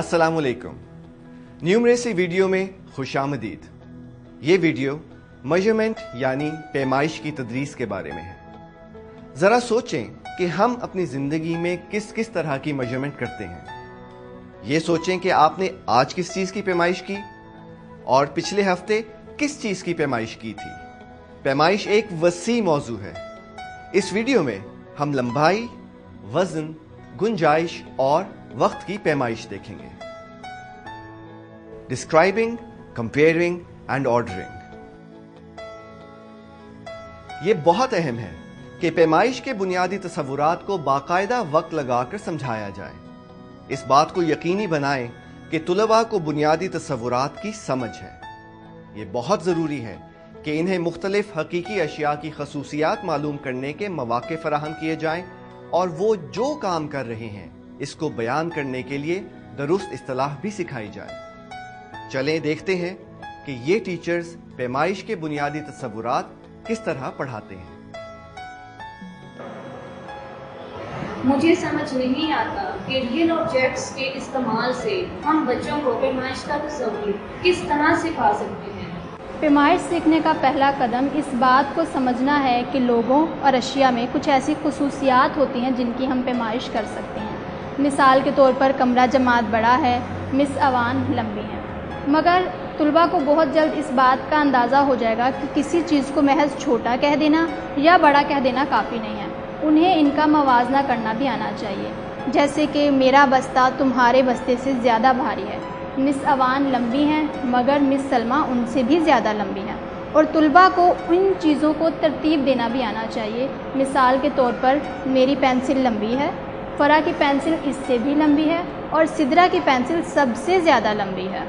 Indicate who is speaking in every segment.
Speaker 1: असलकुम numeracy video में खुश आमदीद ये वीडियो मेज़रमेंट यानी पैमाइश की तदरीस के बारे में है ज़रा सोचें कि हम अपनी ज़िंदगी में किस किस तरह की मेज़रमेंट करते हैं ये सोचें कि आपने आज किस चीज़ की पैमाइश की और पिछले हफ़्ते किस चीज़ की पैमाइश की थी पैमाइश एक वसी मौजू है इस वीडियो में हम लंबाई वज़न गुंजाइश और वक्त की पैमाइश देखेंगे। डिस्क्राइबिंग कंपेयरिंग एंड ऑर्डरिंग यह बहुत अहम है कि पैमाइश के बुनियादी तस्वुरात को बाकायदा वक्त लगाकर समझाया जाए। इस बात को यकीनी बनाएँ कि तुलबा को बुनियादी तस्वुरात की समझ है। यह बहुत ज़रूरी है कि इन्हें मुख्तलिफ़ हकीकी अशिया की खसूसियात मालूम करने के मौाक़े फराहम किए जाएँ और वो जो काम कर रहे हैं, इसको बयान करने के लिए दुरुस्त असलाह भी सिखाई जाए। चलें, देखते हैं कि ये टीचर्स पैमाइश के बुनियादी तस्वुरात किस तरह पढ़ाते हैं।
Speaker 2: मुझे समझ नहीं आता कि रियल ऑब्जेक्ट्स के इस्तेमाल से हम बच्चों को पैमाइश का तस्वुर किस तरह सिखा सकते हैं।
Speaker 3: पैमाइश सीखने का पहला कदम इस बात को समझना है कि लोगों और अशिया में कुछ ऐसी खसूसियात होती हैं जिनकी हम पेमाइश कर सकते हैं। मिसाल के तौर पर कमरा जमात बड़ा है, मिस अवान लंबी है। मगर तलबा को बहुत जल्द इस बात का अंदाज़ा हो जाएगा कि किसी चीज़ को महज छोटा कह देना या बड़ा कह देना काफ़ी नहीं है। उन्हें इनका मवाजना करना भी आना चाहिए। जैसे कि, मेरा बस्ता तुम्हारे बस्ते से ज़्यादा भारी है। मिस अवान लंबी हैं, मगर मिस सलमा उनसे भी ज़्यादा लंबी हैं। और तलबा को उन चीज़ों को तरतीब देना भी आना चाहिए। मिसाल के तौर पर, मेरी पेंसिल लंबी है, फ़रा की पेंसिल इससे भी लंबी है, और सिदरा की पेंसिल सबसे ज़्यादा लंबी है।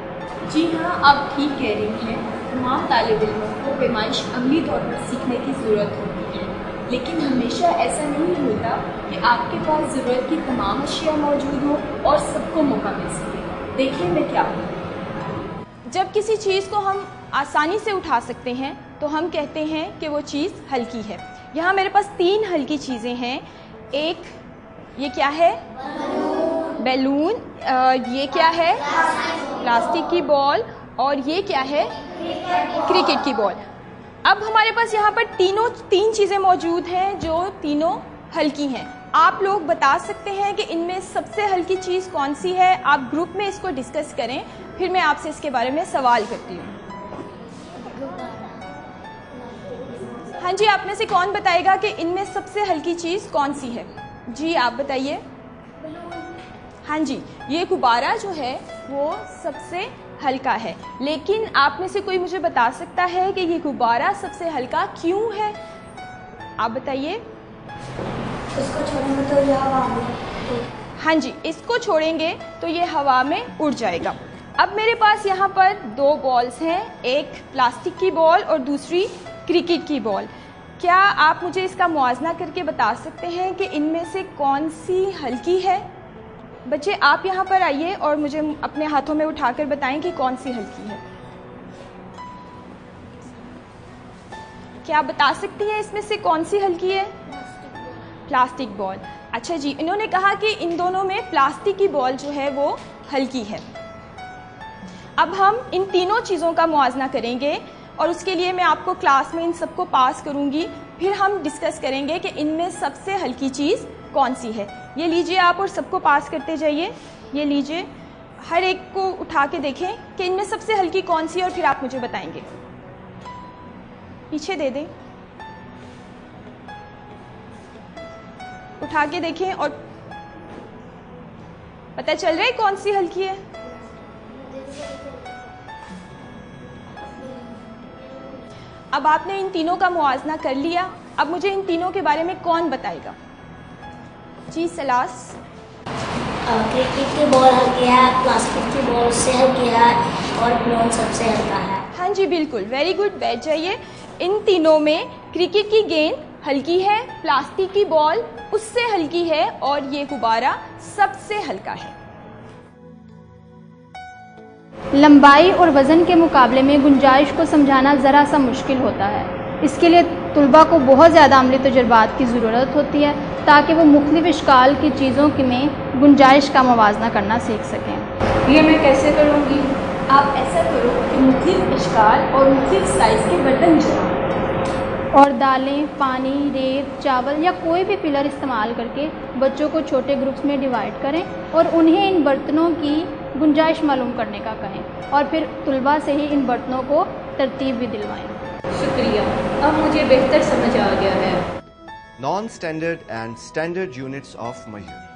Speaker 4: जी हाँ आप ठीक कह रही हैं। तमाम तालब इलमों को पैमाइश अमली तौर पर सीखने की ज़रूरत होती है। लेकिन हमेशा ऐसा नहीं होता कि आपके पास ज़रूरत की तमाम अशिया मौजूद हो और सबको मौका मिल सके। देखिए मैं क्या हूँ।
Speaker 5: जब किसी चीज़ को हम आसानी से उठा सकते हैं तो हम कहते हैं कि वो चीज़ हल्की है। यहाँ मेरे पास तीन हल्की चीज़ें हैं। एक, ये क्या है? बैलून। ये क्या है? प्लास्टिक की बॉल। और ये क्या है? क्रिकेट की बॉल। अब हमारे पास यहाँ पर तीनों, तीन चीज़ें मौजूद हैं जो तीनों हल्की हैं। आप लोग बता सकते हैं कि इनमें सबसे हल्की चीज़ कौन सी है? आप ग्रुप में इसको डिस्कस करें, फिर मैं आपसे इसके बारे में सवाल करती हूँ। हाँ जी, आप में से कौन बताएगा कि इनमें सबसे हल्की चीज़ कौन सी है? जी, आप बताइए। हाँ जी, ये गुब्बारा जो है, वो सबसे हल्का है। लेकिन आप में से कोई मुझे बता सकता है कि ये गुब्बारा सबसे हल्का क्यों है? आप बताइए।
Speaker 6: तो में
Speaker 5: हाँ जी, इसको छोड़ेंगे तो ये हवा में उड़ जाएगा। अब मेरे पास यहाँ पर दो बॉल्स हैं, एक प्लास्टिक की बॉल और दूसरी क्रिकेट की बॉल क्या आप मुझे इसका मुआजना करके बता सकते हैं कि इनमें से कौन सी हल्की है? बच्चे, आप यहाँ पर आइए और मुझे अपने हाथों में उठाकर बताएँ कि कौन सी हल्की है। क्या बता सकती हैं इसमें से कौन सी हल्की है? प्लास्टिक बॉल अच्छा जी, इन्होंने कहा कि इन दोनों में प्लास्टिक की बॉल जो है वो हल्की है। अब हम इन तीनों चीज़ों का मुआजना करेंगे और उसके लिए मैं आपको क्लास में इन सबको पास करूँगी। फिर हम डिस्कस करेंगे कि इनमें सबसे हल्की चीज़ कौन सी है। ये लीजिए आप और सबको पास करते जाइए। ये लीजिए, हर एक को उठा के देखें कि इनमें सबसे हल्की कौन सी है और फिर आप मुझे बताएँगे। पीछे दे दें। उठा के देखें और पता चल रहा है कौन सी हल्की है? अब आपने इन तीनों का मुआजना कर लिया। अब मुझे इन तीनों के बारे में कौन बताएगा? जी सलास।
Speaker 6: क्रिकेट की बॉल हल्की है प्लास्टिक की बॉल से हल्की है और ब्लोन सबसे हल्का है।
Speaker 5: हाँ जी बिल्कुल। वेरी गुड बैठ जाइए। इन तीनों में क्रिकेट की गेंद हल्की है प्लास्टिक की बॉल उससे हल्की है और ये गुब्बारा सबसे हल्का है।
Speaker 3: लंबाई और वज़न के मुकाबले में गुंजाइश को समझाना ज़रा सा मुश्किल होता है। इसके लिए तलबा को बहुत ज़्यादा अमली तजर्बात की ज़रूरत होती है ताकि वो मुख्तलिफ़ इश्काल की चीज़ों की में गुंजाइश का मवाजना करना सीख सकें।
Speaker 2: ये मैं कैसे करूँगी?
Speaker 4: आप ऐसा करो कि मुख्तलिफ़ इश्काल और मुख्तलिफ़ साइज़ के बर्तन जमाओ
Speaker 3: और दालें पानी रेत चावल या कोई भी पिलर इस्तेमाल करके बच्चों को छोटे ग्रुप्स में डिवाइड करें और उन्हें इन बर्तनों की गुंजाइश मालूम करने का कहें और फिर तलबा से ही इन बर्तनों को तरतीब भी दिलवाएँ।
Speaker 2: शुक्रिया। अब मुझे बेहतर समझ आ गया है।
Speaker 1: Non standard and standard units of मयूर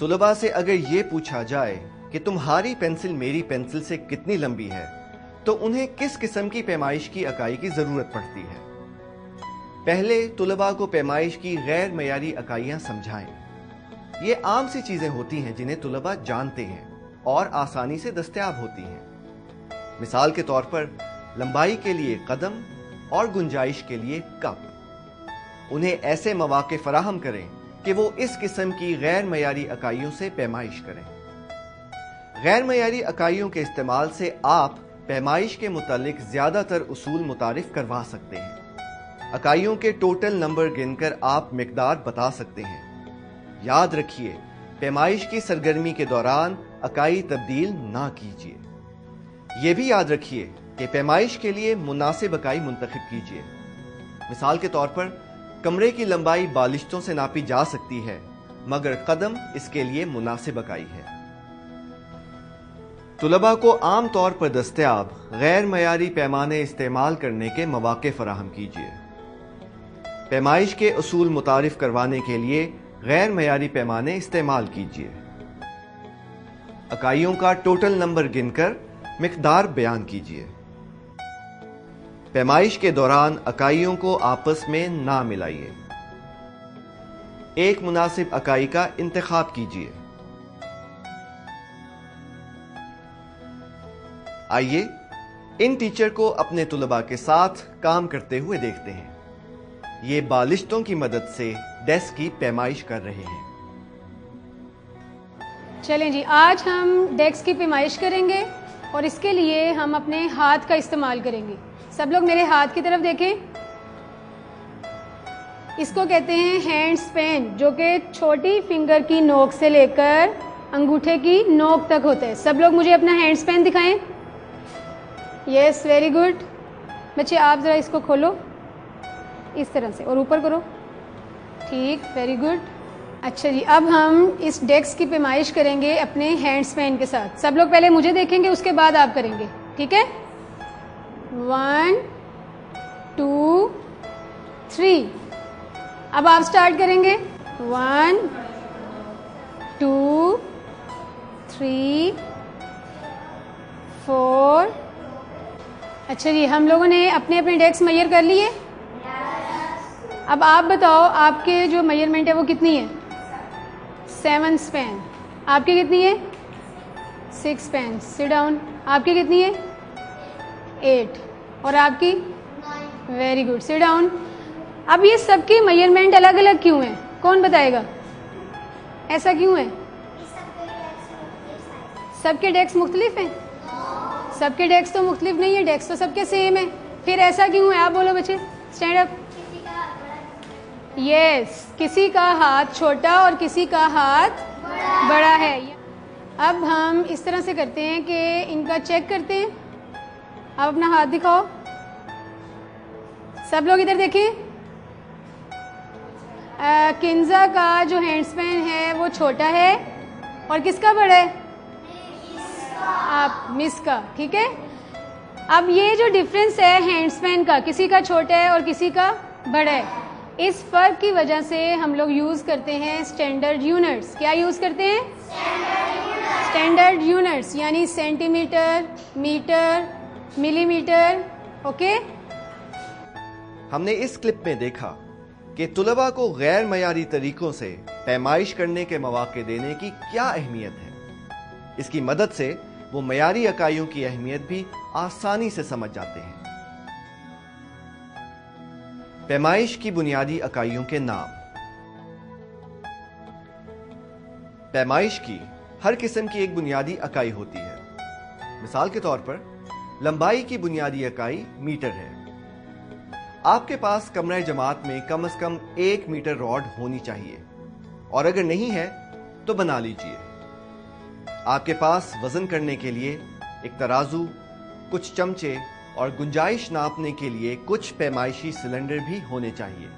Speaker 1: तुलबा से अगर ये पूछा जाए कि तुम्हारी पेंसिल मेरी पेंसिल से कितनी लंबी है तो उन्हें किस किस्म की पैमाइश की इकाई की ज़रूरत पड़ती है? पहले तुलबा को पैमाइश की गैर मयारी इकाइयाँ समझाएँ। ये आम सी चीज़ें होती हैं जिन्हें तुलबा जानते हैं और आसानी से दस्तयाब होती हैं। मिसाल के तौर पर, लंबाई के लिए कदम और गुंजाइश के लिए कप। उन्हें ऐसे मौाक़े फराहम करें कि वो इस किस्म की गैर मयारी इकाइयों से पैमाइश करें। गैर मयारी इकाइयों के इस्तेमाल से आप पैमाइश के मुतालिक ज़्यादातर उसूल मुतारिफ करवा सकते हैं। इकाइयों के टोटल नंबर गिनकर आप मकदार बता सकते हैं। याद रखिए, पैमाइश की सरगर्मी के दौरान अकाई तब्दील ना कीजिए। यह भी याद रखिए कि पैमाइश के लिए मुनासिब इकाई मुंतखब कीजिए। मिसाल के तौर पर, कमरे की लंबाई बालिश्तों से नापी जा सकती है, मगर कदम इसके लिए मुनासिब इकाई है। तुलबा को आम तौर पर दस्तयाब गैर मयारी पैमाने इस्तेमाल करने के मौाक़े फराहम कीजिए। पैमाइश के असूल मुतारफ़ करवाने के लिए गैर मयारी पैमाने इस्तेमाल कीजिए। इकाइयों का टोटल नंबर गिनकर मकदार बयान कीजिए। पैमाइश के दौरान इकाइयों को आपस में ना मिलाइए। एक मुनासिब इकाई का इंतखाब कीजिए। आइए इन टीचर को अपने तुलबा के साथ काम करते हुए देखते हैं। ये बालिश्तों की मदद से डेस्क की पैमाइश कर रहे हैं।
Speaker 7: चलें जी, आज हम डेस्क की पैमाइश करेंगे और इसके लिए हम अपने हाथ का इस्तेमाल करेंगे। सब लोग मेरे हाथ की तरफ़ देखें। इसको कहते हैं हैंड स्पेन जो कि छोटी फिंगर की नोक से लेकर अंगूठे की नोक तक होता है। सब लोग मुझे अपना हैंड स्पेन दिखाएँ। यस वेरी गुड बच्चे, आप ज़रा इसको खोलो। इस तरह से, और ऊपर करो। ठीक वेरी गुड अच्छा जी, अब हम इस डेस्क की पेमाइश करेंगे अपने हैंड्स पैन के साथ। सब लोग पहले मुझे देखेंगे, उसके बाद आप करेंगे। ठीक है? वन टू थ्री अब आप स्टार्ट करेंगे। वन टू थ्री फोर अच्छा जी, हम लोगों ने अपने अपने डेस्क मैयर कर लिए। अब आप बताओ, आपके जो मेज़रमेंट है वो कितनी है? Seven span. आपकी कितनी है? सिक्स पेन सिट डाउन आपकी कितनी है? एट। और आपकी? वेरी गुड सिट डाउन अब ये सबकी मेज़रमेंट अलग अलग क्यों है? कौन बताएगा? ऐसा क्यों है? सबके डेस्क मुख्तलिफ़ हैं। सबके डेस्क तो मुख्तलिफ़ नहीं है डेस्क तो सबके सेम है। फिर ऐसा क्यों है? आप बोलो बच्चे। स्टैंड अप यस किसी का हाथ छोटा और किसी का हाथ बड़ा, बड़ा है। अब हम इस तरह से करते हैं कि इनका चेक करते हैं। आप अपना हाथ दिखाओ। सब लोग इधर देखें किन्जा का जो हैंडस्पैन है वो छोटा है और किसका बड़ा है? आप मिस का, ठीक है? अब ये जो डिफरेंस है हैंडस्पैन का, किसी का छोटा है और किसी का बड़ा है, इस फ़र्क की वजह से हम लोग यूज़ करते हैं स्टैंडर्ड यूनिट्स क्या यूज़ करते हैं? स्टैंडर्ड यूनिट्स यानी सेंटीमीटर मीटर मिलीमीटर ओके
Speaker 1: हमने इस क्लिप में देखा कि तुलबा को गैर मयारी तरीकों से पैमाइश करने के मौाक़े देने की क्या अहमियत है। इसकी मदद से वो मयारी इकाइयों की अहमियत भी आसानी से समझ जाते हैं। पैमाइश की बुनियादी इकाइयों के नाम। पैमाइश की हर किस्म की एक बुनियादी इकाई होती है। मिसाल के तौर पर, लंबाई की बुनियादी इकाई मीटर है। आपके पास कमरा जमात में कम से कम एक मीटर रॉड होनी चाहिए। और अगर नहीं है तो बना लीजिए। आपके पास वज़न करने के लिए एक तराजू, कुछ चमचे और गुंजाइश नापने के लिए कुछ पैमाइशी सिलेंडर भी होने चाहिए।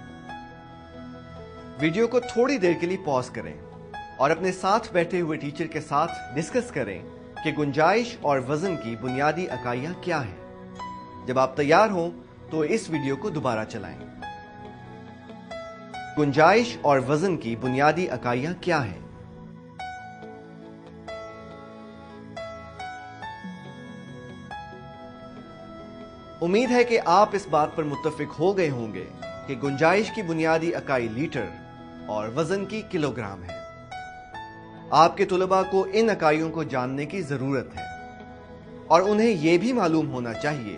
Speaker 1: वीडियो को थोड़ी देर के लिए पॉज करें और अपने साथ बैठे हुए टीचर के साथ डिस्कस करें कि गुंजाइश और वज़न की बुनियादी इकाइयाँ क्या है। जब आप तैयार हों तो इस वीडियो को दोबारा चलाएँ। गुंजाइश और वज़न की बुनियादी इकाइयाँ क्या है? उम्मीद है कि आप इस बात पर मुतफिक हो गए होंगे कि गुंजाइश की बुनियादी इकाई लीटर और वज़न की किलोग्राम है। आपके तुलबा को इन इकाइयों को जानने की ज़रूरत है और उन्हें यह भी मालूम होना चाहिए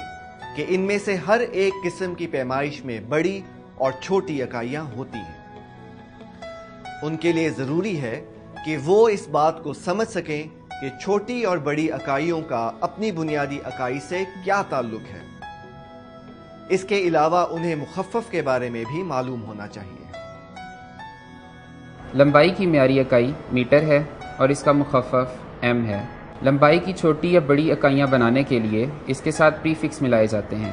Speaker 1: कि इनमें से हर एक किस्म की पैमाइश में बड़ी और छोटी इकाइयाँ होती हैं। उनके लिए ज़रूरी है कि वो इस बात को समझ सकें कि छोटी और बड़ी इकाइयों का अपनी बुनियादी इकाई से क्या ताल्लुक है। इसके अलावा उन्हें मुखफ़ के बारे में भी मालूम होना चाहिए।
Speaker 8: लंबाई की म्यारी इकाई मीटर है और इसका मुखफ़ एम है। लंबाई की छोटी या बड़ी इकाइयाँ बनाने के लिए इसके साथ प्रीफिक्स मिलाए जाते हैं।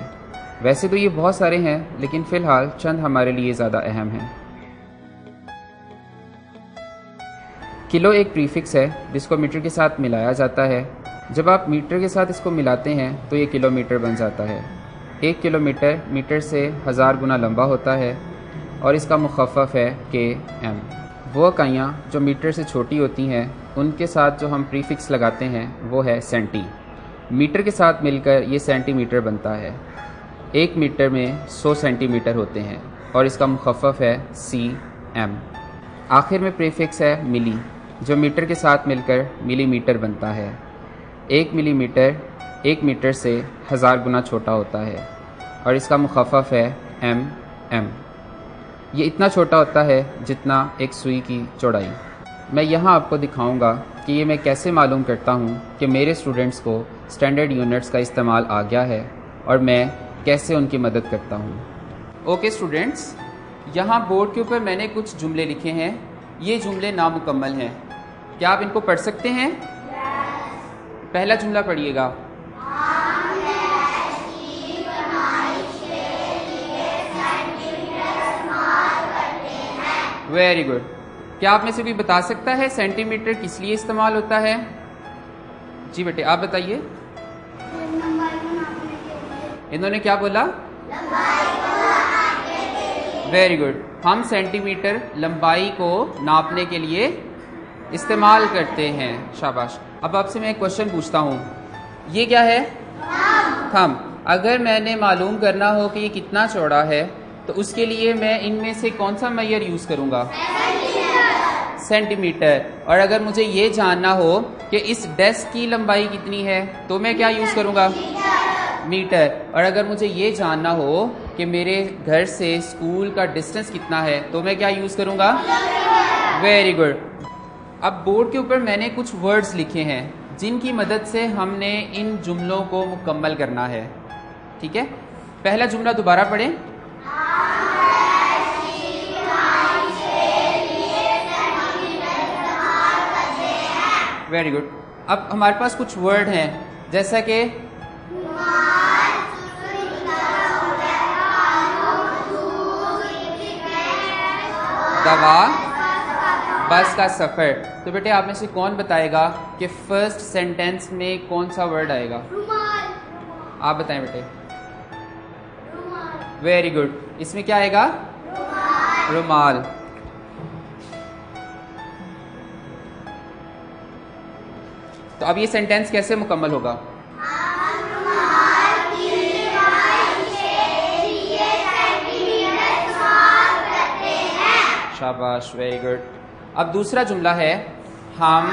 Speaker 8: वैसे तो ये बहुत सारे हैं, लेकिन फ़िलहाल चंद हमारे लिए ज़्यादा अहम हैं। किलो एक प्रीफिक्स है, जिसको मीटर के साथ मिलाया जाता है। जब आप मीटर के साथ इसको मिलाते हैं तो ये किलोमीटर बन जाता है। एक किलोमीटर, मीटर से हज़ार गुना लंबा होता है और इसका मुखफ़ है के एम। वो इकाइयाँ जो मीटर से छोटी होती हैं, उनके साथ जो हम प्रीफिक्स लगाते हैं, वो है सेंटी। मीटर के साथ मिलकर ये सेंटीमीटर बनता है। एक मीटर में 100 सेंटीमीटर होते हैं और इसका मुखफ़ है सी एम। आखिर में प्रीफिक्स है मिली, जो मीटर के साथ मिलकर मिलीमीटर बनता है। एक मिलीमीटर एक मीटर से हज़ार गुना छोटा होता है और इसका मुखफ़ है एम एम। ये इतना छोटा होता है जितना एक सुई की चौड़ाई। मैं यहाँ आपको दिखाऊँगा कि ये मैं कैसे मालूम करता हूँ कि मेरे स्टूडेंट्स को स्टैंडर्ड यूनिट्स का इस्तेमाल आ गया है और मैं कैसे उनकी मदद करता हूँ। ओके स्टूडेंट्स यहाँ बोर्ड के ऊपर मैंने कुछ जुमले लिखे हैं। ये जुमले नामुकम्मल हैं। क्या आप इनको पढ़ सकते हैं? Yes. पहला जुमला पढ़िएगा। वेरी गुड क्या आप में से कोई बता सकता है सेंटीमीटर किस लिए इस्तेमाल होता है? जी बेटे, आप बताइए। इन्होंने क्या बोला? वेरी गुड हम सेंटीमीटर लंबाई को नापने के लिए इस्तेमाल करते हैं। शाबाश। अब आपसे मैं एक क्वेश्चन पूछता हूँ। ये क्या है? थम अगर मैंने मालूम करना हो कि ये कितना चौड़ा है तो उसके लिए मैं इनमें से कौन सा मैयर यूज़ करूँगा? सेंटीमीटर और अगर मुझे ये जानना हो कि इस डेस्क की लंबाई कितनी है तो मैं क्या यूज़ करूँगा? मीटर और अगर मुझे ये जानना हो कि मेरे घर से स्कूल का डिस्टेंस कितना है तो मैं क्या यूज़ करूँगा? वेरी गुड अब बोर्ड के ऊपर मैंने कुछ वर्ड्स लिखे हैं, जिनकी मदद से हमने इन जुमलों को मुकम्मल करना है। ठीक है? पहला जुमला दोबारा पढ़ें। वेरी गुड अब हमारे पास कुछ वर्ड हैं, जैसा कि दवा, बस का सफ़र। तो बेटे, आप में से कौन बताएगा कि फ़र्स्ट सेंटेंस में कौन सा वर्ड आएगा? आप बताएँ बेटे। वेरी गुड इसमें क्या आएगा? रुमाल। तो अब ये सेंटेंस कैसे मुकम्मल होगा? शाबाश वेरी गुड अब दूसरा जुमला है, हम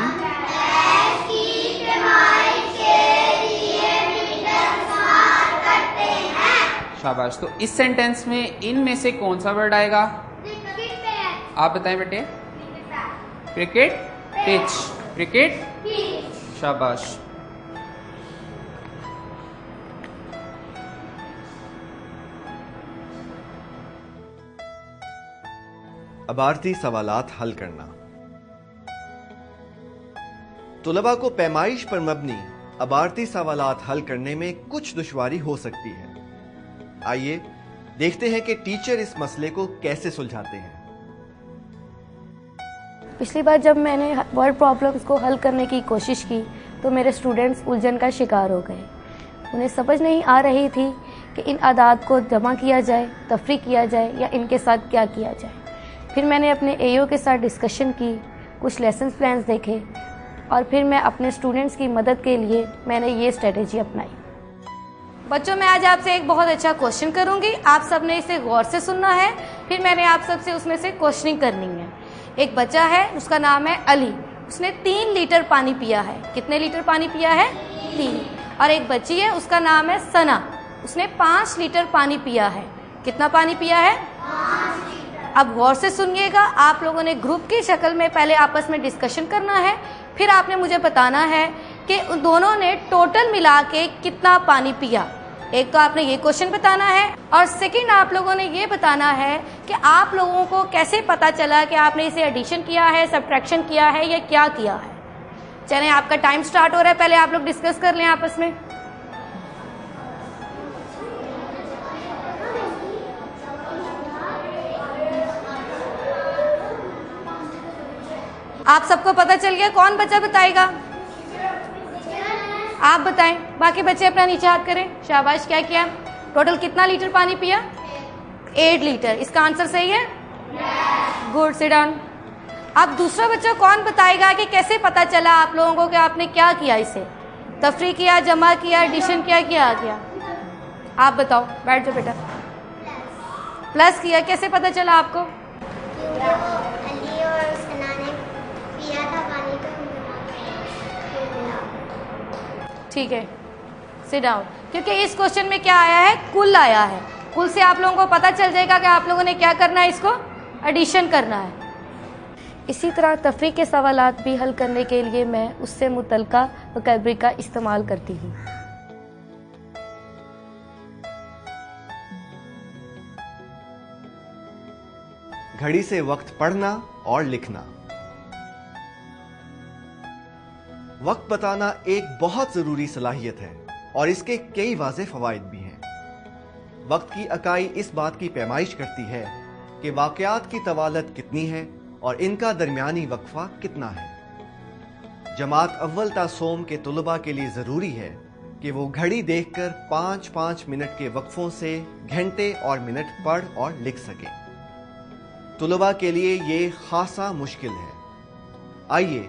Speaker 8: शाबाश। तो इस सेंटेंस में इन में से कौन सा वर्ड आएगा? आप बताएँ बेटे। क्रिकेट पिच क्रिकेट शाबाश।
Speaker 1: अबारती सवालात हल करना। तुलबा को पैमाइश पर मबनी अबारती सवालात हल करने में कुछ दुश्वारी हो सकती है। आइए देखते हैं कि टीचर इस मसले को कैसे सुलझाते हैं।
Speaker 9: पिछली बार जब मैंने वर्ड प्रॉब्लम्स को हल करने की कोशिश की तो मेरे स्टूडेंट्स उलझन का शिकार हो गए। उन्हें समझ नहीं आ रही थी कि इन आदात को जमा किया जाए, तफरी किया जाए, या इनके साथ क्या किया जाए। फिर मैंने अपने एओ के साथ डिस्कशन की, कुछ लेसन प्लान्स देखे, और फिर मैं अपने स्टूडेंट्स की मदद के लिए मैंने ये स्ट्रेटेजी अपनाई। बच्चों, मैं आज आपसे एक बहुत अच्छा क्वेश्चन करूँगी। आप सबने इसे गौर से सुनना है। फिर मैंने आप सबसे उसमें से क्वेश्चनिंग करनी है। एक बच्चा है, उसका नाम है अली। उसने तीन लीटर पानी पिया है। कितने लीटर पानी पिया है? तीन। और एक बच्ची है, उसका नाम है सना। उसने पाँच लीटर पानी पिया है। कितना पानी पिया है? अब गौर से सुनिएगा, आप लोगों ने ग्रुप की शक्ल में पहले आपस में डिस्कशन करना है। फिर आपने मुझे बताना है कि दोनों ने टोटल मिला के कितना पानी पिया। एक तो आपने ये क्वेश्चन बताना है और सेकंड आप लोगों ने ये बताना है कि आप लोगों को कैसे पता चला कि आपने इसे एडिशन किया है सब्ट्रैक्शन किया है या क्या किया है? चलें, आपका टाइम स्टार्ट हो रहा है, पहले आप लोग डिस्कस कर लें आपस में। आप सबको पता चल गया कौन बच्चा बताएगा? आप बताएँ बाकी बच्चे अपना नीचे हाथ करें। शाबाश क्या किया? टोटल कितना लीटर पानी पिया? एट लीटर इसका आंसर सही है? गुड सिट डाउन अब दूसरा बच्चा कौन बताएगा कि कैसे पता चला आप लोगों को कि आपने क्या किया इसे? तफरी किया जमा किया एडिशन किया क्या किया आप बताओ बैठ जाओ बेटा। प्लस किया कैसे पता चला आपको? ठीक है सिट डाउन क्योंकि इस क्वेश्चन में क्या आया है? कुल आया है। कुल से आप लोगों को पता चल जाएगा कि आप लोगों ने क्या करना है इसको? एडिशन करना है। इसी तरह तफरी के सवाल भी हल करने के लिए मैं उससे मुतलका वकैबरी का इस्तेमाल करती हूँ।
Speaker 1: घड़ी से वक्त पढ़ना और लिखना। वक्त बताना एक बहुत ज़रूरी सलाहियत है, और इसके कई वाजे फवायद भी हैं। वक्त की अकाई इस बात की पैमाइश करती है कि वाकयात की तवालत कितनी है और इनका दरमियानी वक्फा कितना है। जमात अव्वल ता सोम के तलबा के लिए ज़रूरी है कि वो घड़ी देखकर पाँच पाँच मिनट के वक्फों से घंटे और मिनट पढ़ और लिख सकें। तुलबा के लिए ये खासा मुश्किल है। आइए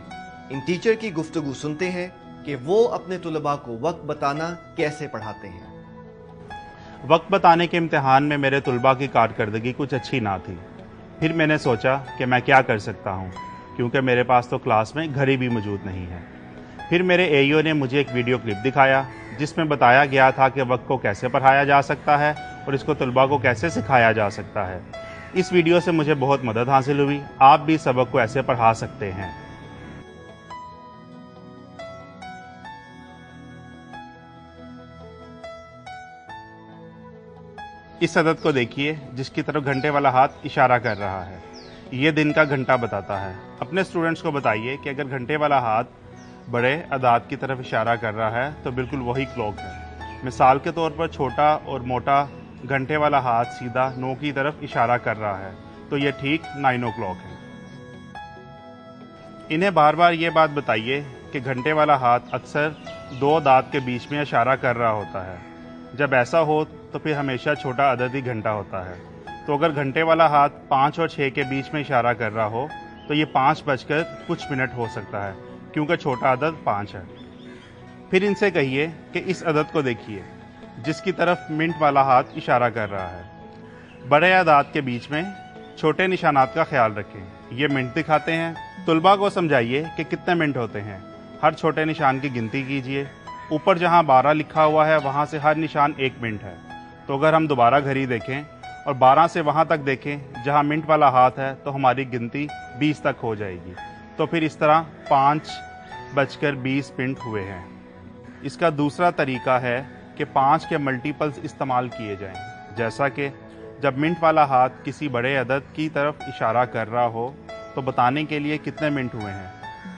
Speaker 1: इन टीचर की गुफ्तगु सुनते हैं कि वो अपने तुलबा को वक्त बताना कैसे पढ़ाते हैं।
Speaker 10: वक्त बताने के इम्तिहान में मेरे तुलबा की कारकर्दगी कुछ अच्छी ना थी। फिर मैंने सोचा कि मैं क्या कर सकता हूँ, क्योंकि मेरे पास तो क्लास में घड़ी भी मौजूद नहीं है। फिर मेरे एईओ ने मुझे एक वीडियो क्लिप दिखाया, जिसमें बताया गया था कि वक्त को कैसे पढ़ाया जा सकता है और इसको तलबा को कैसे सिखाया जा सकता है। इस वीडियो से मुझे बहुत मदद हासिल हुई। आप भी सबक को ऐसे पढ़ा सकते हैं। इस अदद को देखिए, जिसकी तरफ़ घंटे वाला हाथ इशारा कर रहा है। ये दिन का घंटा बताता है। अपने स्टूडेंट्स को बताइए कि अगर घंटे वाला हाथ बड़े अदाद की तरफ़ इशारा कर रहा है तो बिल्कुल वही क्लॉक है। मिसाल के तौर पर छोटा और मोटा घंटे वाला हाथ सीधा नौ की तरफ़ इशारा कर रहा है तो ये ठीक नाइन ओ क्लॉक है। इन्हें बार बार ये बात बताइए कि घंटे वाला हाथ अक्सर दो दांत के बीच में इशारा कर रहा होता है। जब ऐसा हो तो फिर हमेशा छोटा अदद ही घंटा होता है। तो अगर घंटे वाला हाथ पाँच और छः के बीच में इशारा कर रहा हो तो ये पाँच बजकर कुछ मिनट हो सकता है, क्योंकि छोटा अदद पाँच है। फिर इनसे कहिए कि इस अदद को देखिए, जिसकी तरफ़ मिनट वाला हाथ इशारा कर रहा है। बड़े अदाद के बीच में छोटे निशानात का ख्याल रखें। ये मिनट दिखाते हैं। तुलबा को समझाइए कि कितने मिनट होते हैं। हर छोटे निशान की गिनती कीजिए। ऊपर जहाँ बारह लिखा हुआ है, वहाँ से हर निशान एक मिनट है। तो अगर हम दोबारा घड़ी देखें और 12 से वहाँ तक देखें, जहाँ मिनट वाला हाथ है तो हमारी गिनती 20 तक हो जाएगी। तो फिर इस तरह पाँच बजकर बीस मिनट हुए हैं। इसका दूसरा तरीका है कि पाँच के मल्टीपल्स इस्तेमाल किए जाएँ। जैसा कि जब मिनट वाला हाथ किसी बड़े अदद की तरफ़ इशारा कर रहा हो तो बताने के लिए कितने मिनट हुए हैं?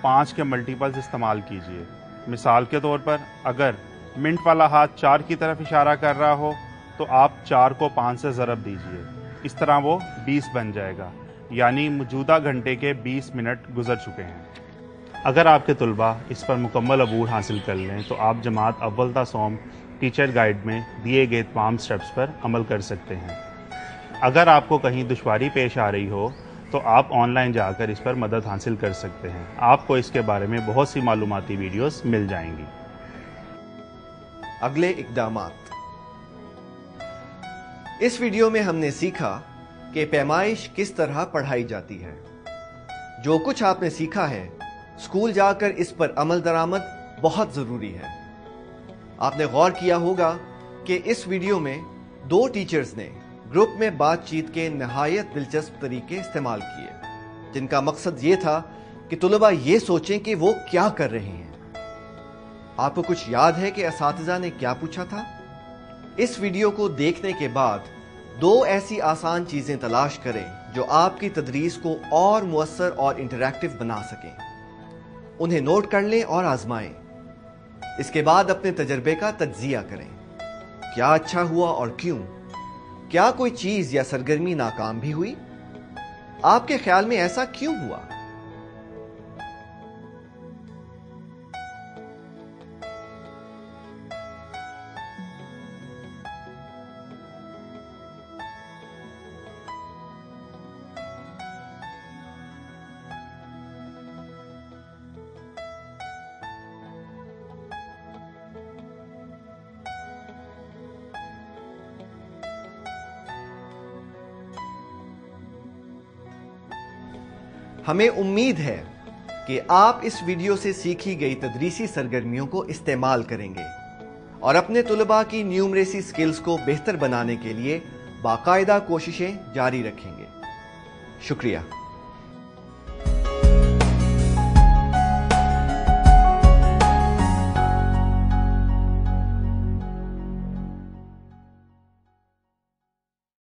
Speaker 10: पाँच के मल्टीपल्स इस्तेमाल कीजिए। मिसाल के तौर पर, अगर मिनट वाला हाथ चार की तरफ़ इशारा कर रहा हो तो आप चार को पाँच से ज़रब दीजिए। इस तरह वो बीस बन जाएगा। यानी मौजूदा घंटे के बीस मिनट गुजर चुके हैं। अगर आपके तलबा इस पर मुकम्मल अबूर हासिल कर लें तो आप जमात अव्वलता सोम टीचर गाइड में दिए गए तमाम स्टेप्स पर अमल कर सकते हैं। अगर आपको कहीं दुशारी पेश आ रही हो तो आप ऑनलाइन जाकर इस पर मदद हासिल कर सकते हैं। आपको इसके बारे में बहुत सी मालूमती वीडियोस मिल जाएँगी।
Speaker 1: अगले इकदाम इस वीडियो में हमने सीखा कि पैमाइश किस तरह पढ़ाई जाती है। जो कुछ आपने सीखा है, स्कूल जाकर इस पर अमल दरामद बहुत ज़रूरी है। आपने गौर किया होगा कि इस वीडियो में दो टीचर्स ने ग्रुप में बातचीत के नहायत दिलचस्प तरीके इस्तेमाल किए, जिनका मकसद ये था कि तलबा ये सोचें कि वो क्या कर रहे हैं। आपको कुछ याद है कि इस ने क्या पूछा था? इस वीडियो को देखने के बाद दो ऐसी आसान चीज़ें तलाश करें जो आपकी तदरीस को और मुअसर और इंटरैक्टिव बना सकें। उन्हें नोट कर लें और आजमाएँ। इसके बाद अपने तजर्बे का तजिया करें। क्या अच्छा हुआ और क्यों? क्या कोई चीज़ या सरगर्मी नाकाम भी हुई? आपके ख्याल में ऐसा क्यों हुआ? हमें उम्मीद है कि आप इस वीडियो से सीखी गई तदरीसी सरगर्मियों को इस्तेमाल करेंगे और अपने तलबा की न्यूमरेसी स्किल्स को बेहतर बनाने के लिए बाकायदा कोशिशें जारी रखेंगे। शुक्रिया।